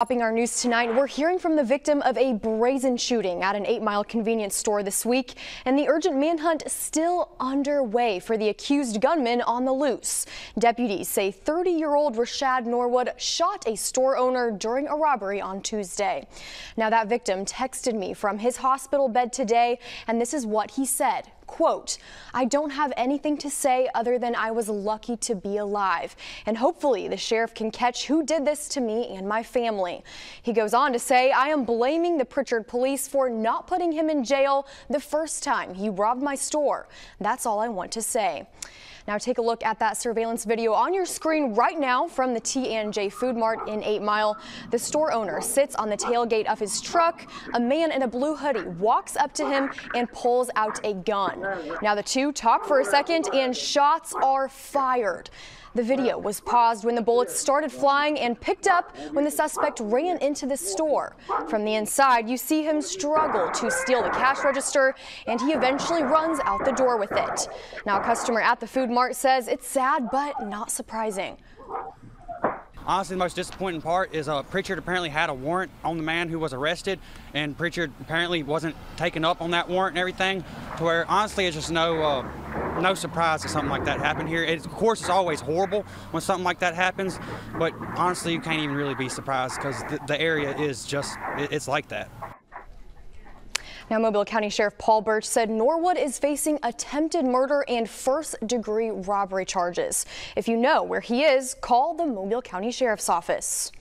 Topping our news tonight, we're hearing from the victim of a brazen shooting at an 8 Mile convenience store this week, and the urgent manhunt still underway for the accused gunman on the loose. Deputies say 30-year-old Rashad Norwood shot a store owner during a robbery on Tuesday. Now, that victim texted me from his hospital bed today, and this is what he said. Quote, I don't have anything to say other than I was lucky to be alive. And hopefully the sheriff can catch who did this to me and my family. He goes on to say, I am blaming the Prichard police for not putting him in jail the first time he robbed my store. That's all I want to say. Now take a look at that surveillance video on your screen right now from the T&J Food Mart in 8 Mile. The store owner sits on the tailgate of his truck. A man in a blue hoodie walks up to him and pulls out a gun. Now the two talk for a second and shots are fired. The video was paused when the bullets started flying and picked up when the suspect ran into the store. From the inside, you see him struggle to steal the cash register, and he eventually runs out the door with it. Now, a customer at the food mart says it's sad, but not surprising. Honestly, the most disappointing part is uh, Prichard apparently had a warrant on the man who was arrested, and Prichard apparently wasn't taken up on that warrant and everything. To where honestly, it's just no uh, no surprise that something like that happened here. It, of course, it's always horrible when something like that happens, but honestly, you can't even really be surprised because the, the, area is just it, it's like that. Now, Mobile County Sheriff Paul Burch said Norwood is facing attempted murder and first degree robbery charges. If you know where he is, call the Mobile County Sheriff's Office.